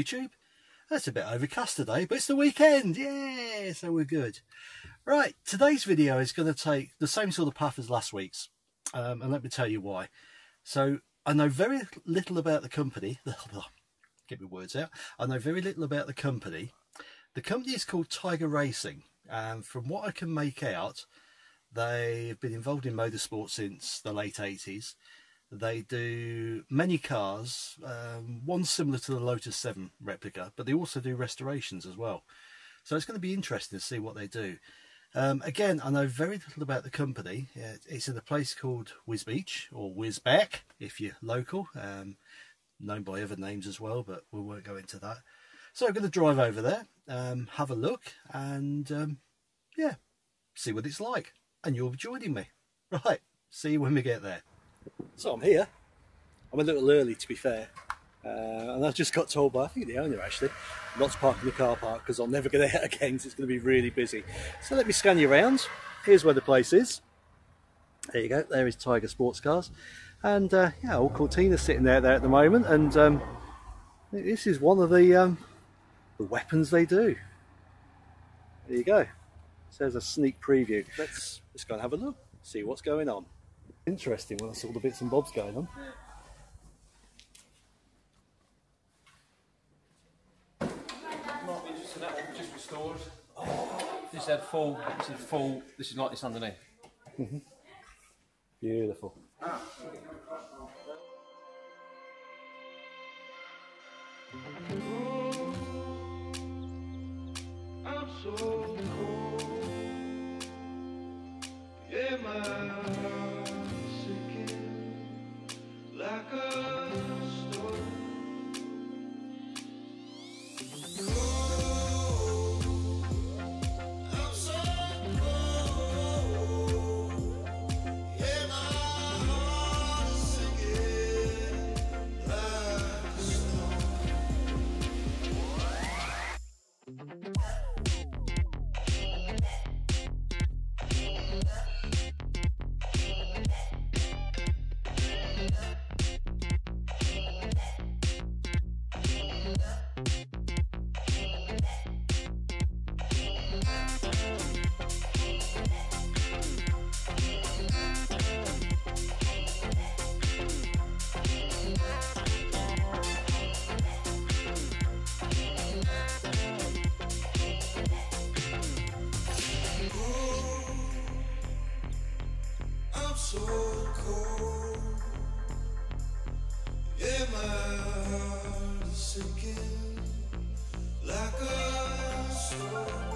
YouTube. That's a bit overcast today, but it's the weekend. Yeah, so we're good. Right, today's video is going to take the same sort of path as last week's. Um, and let me tell you why. So I know very little about the company. Get my words out. I know very little about the company. The company is called Tiger Racing. And from what I can make out, they've been involved in motorsport since the late 80s. They do many cars, um, one similar to the Lotus 7 replica, but they also do restorations as well. So it's going to be interesting to see what they do. Um, again, I know very little about the company. It's in a place called Wisbech or Wisbech if you're local, um, known by other names as well, but we won't go into that. So I'm going to drive over there, um, have a look, and um, yeah, see what it's like. And you'll be joining me. Right, see you when we get there. So I'm here. I'm a little early to be fair. Uh, and I've just got told by, I think the owner actually, not to park in the car park because I'm never going to hit again because it's going to be really busy. So let me scan you around. Here's where the place is. There you go, there is Tiger Sports Cars. And uh, yeah, old Cortina's sitting there, there at the moment and um, this is one of the, um, the weapons they do. There you go. So there's a sneak preview. Let's, let's go and have a look, see what's going on interesting when I saw the bits and bobs going on. just restored. This had full, this is full, this is like this underneath. Mm -hmm. Beautiful. I'm so cold. Yeah, man. Room, if you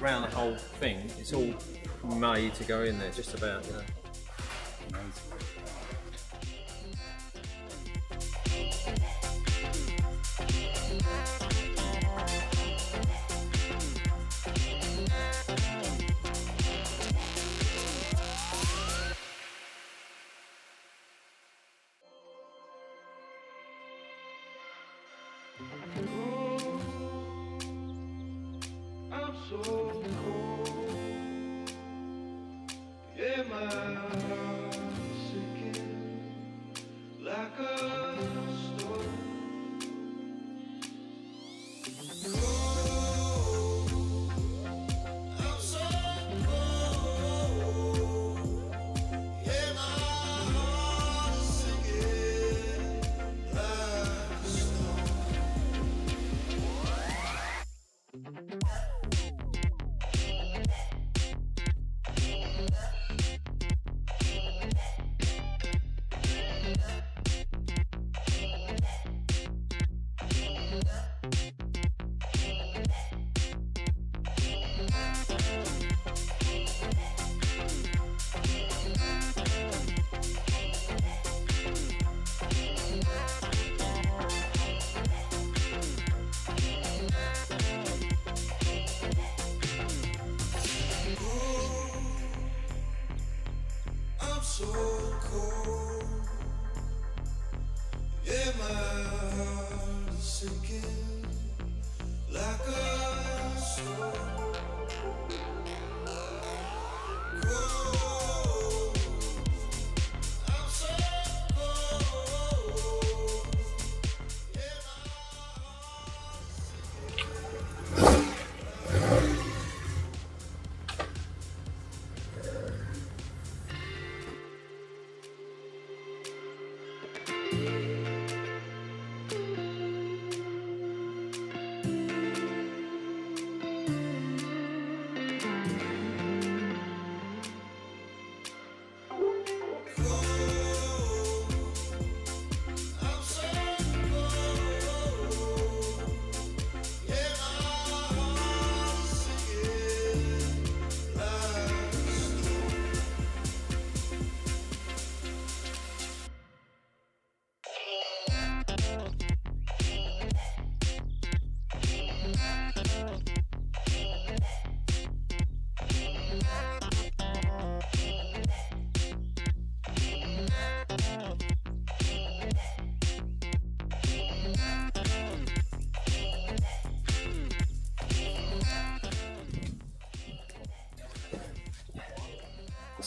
around the whole thing, it's all made to go in there, just about, you know. So cold. Yeah, my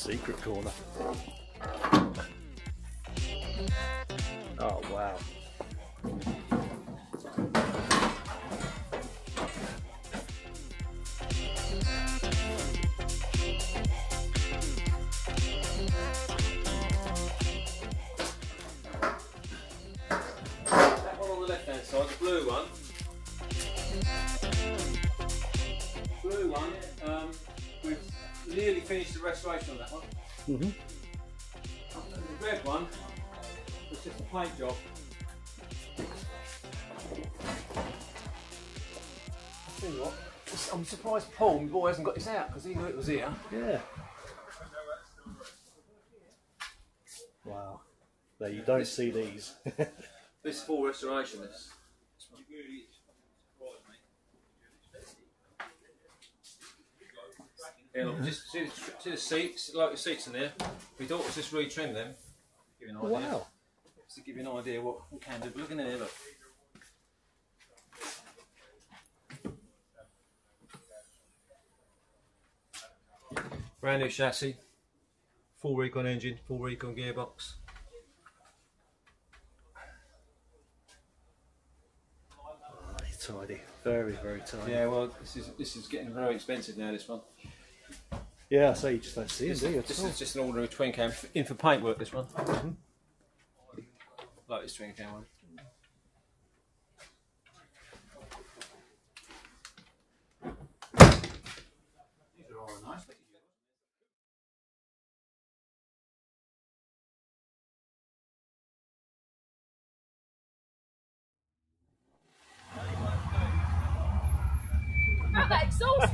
secret corner. Oh wow. Finished the restoration on that one. Mhm. And the red one was just a paint job. I tell you what, I'm surprised Paul, my boy, hasn't got this out because he knew it was here. Yeah. Wow. Now you don't see these. This full restoration. This. Yeah, look, mm-hmm. just see, the- see the seats, like the seats in there. My daughter's just retrimmed them. Give you an idea. wow. Just to give you an idea what we can do. But look in there, look. Brand new chassis, full recon engine, full recon gearbox. Tidy. Very, very tidy. Yeah, well, this is this is getting very expensive now. This one. Yeah, so you just don't see This, them, do you? this is just an ordinary twin cam in for paintwork. This one. Mm-hmm. Like this twin cam one. That exhaust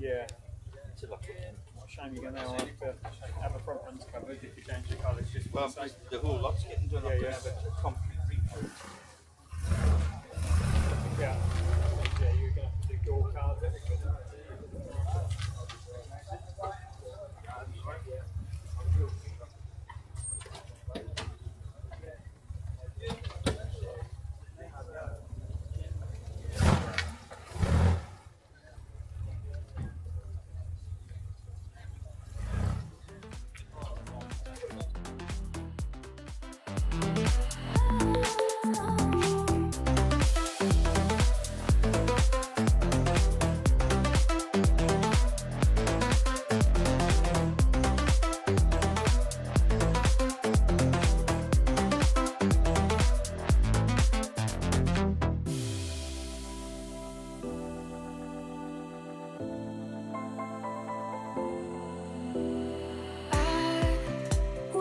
Yeah. What a shame you're going to have to have a front runs covered if you change the colours just Well, the the whole lot's getting done Yeah, up yeah, as a concrete reproof. Yeah. Yeah,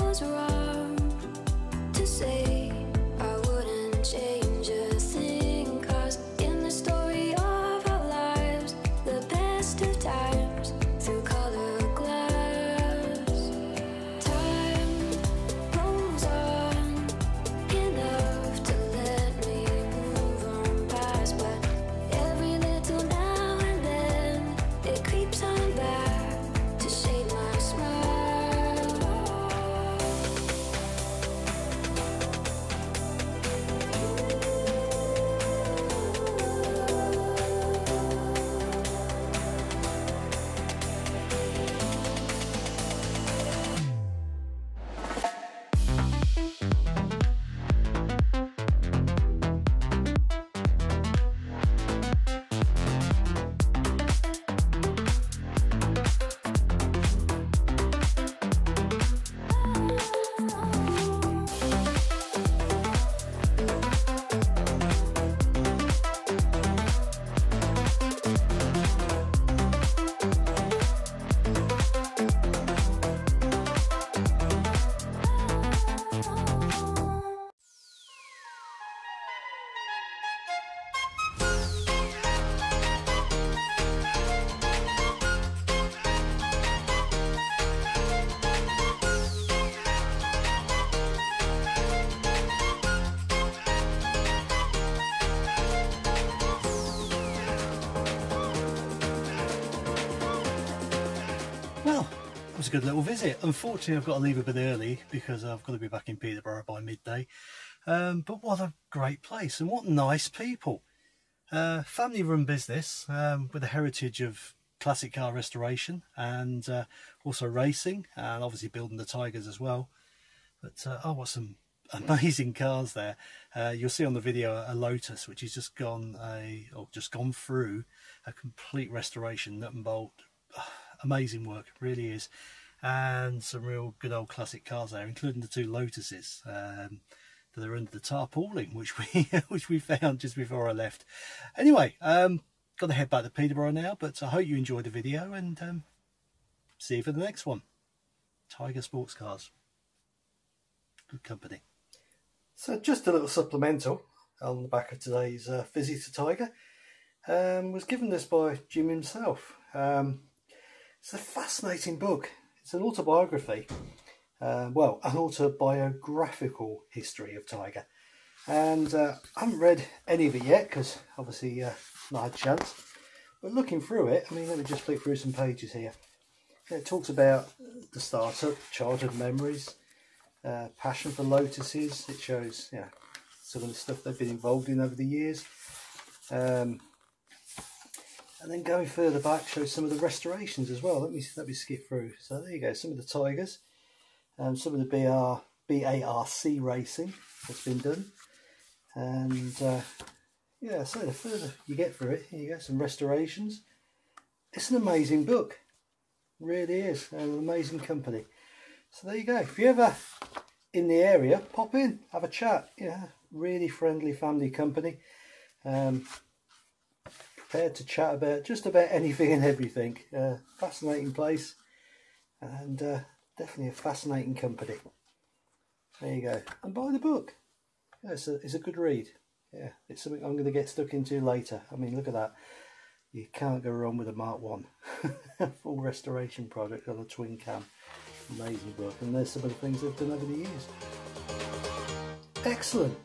was wrong was a good little visit. Unfortunately, I've got to leave a bit early because I've got to be back in Peterborough by midday. Um, but what a great place and what nice people. Uh, family run business um, with a heritage of classic car restoration and uh, also racing and obviously building the Tigers as well. But uh, oh, what some amazing cars there! Uh, you'll see on the video a Lotus which has just gone a or just gone through a complete restoration, nut and bolt. Amazing work, really is, and some real good old classic cars there, including the two Lotuses. Um, that are under the tarpaulin, which we which we found just before I left. Anyway, um, got to head back to Peterborough now, but I hope you enjoyed the video and um, see you for the next one. Tiger Sports Cars. Good company. So just a little supplemental on the back of today's uh, visit to Tiger. Um, was given this by Jim himself. Um, it's a fascinating book. It's an autobiography. Uh, well, an autobiographical history of Tiger. And uh, I haven't read any of it yet because obviously uh, not had a chance. But looking through it, I mean, let me just flick through some pages here. It talks about the startup, childhood memories, uh, passion for lotuses. It shows, yeah, some of the stuff they've been involved in over the years. Um, and then going further back shows some of the restorations as well. Let me let me skip through. So there you go, some of the tigers, um, some of the BR BARC racing that's been done, and uh, yeah. So the further you get through it, here you go, some restorations. It's an amazing book, really is an amazing company. So there you go. If you're ever in the area, pop in, have a chat. Yeah, really friendly family company. Um, prepared to chat about just about anything and everything. Uh, fascinating place, and uh, definitely a fascinating company. There you go. And buy the book. Yeah, it's a it's a good read. Yeah, it's something I'm going to get stuck into later. I mean, look at that. You can't go wrong with a Mark One full restoration project on a twin cam. Amazing book, and there's some of the things they've done over the years. Excellent.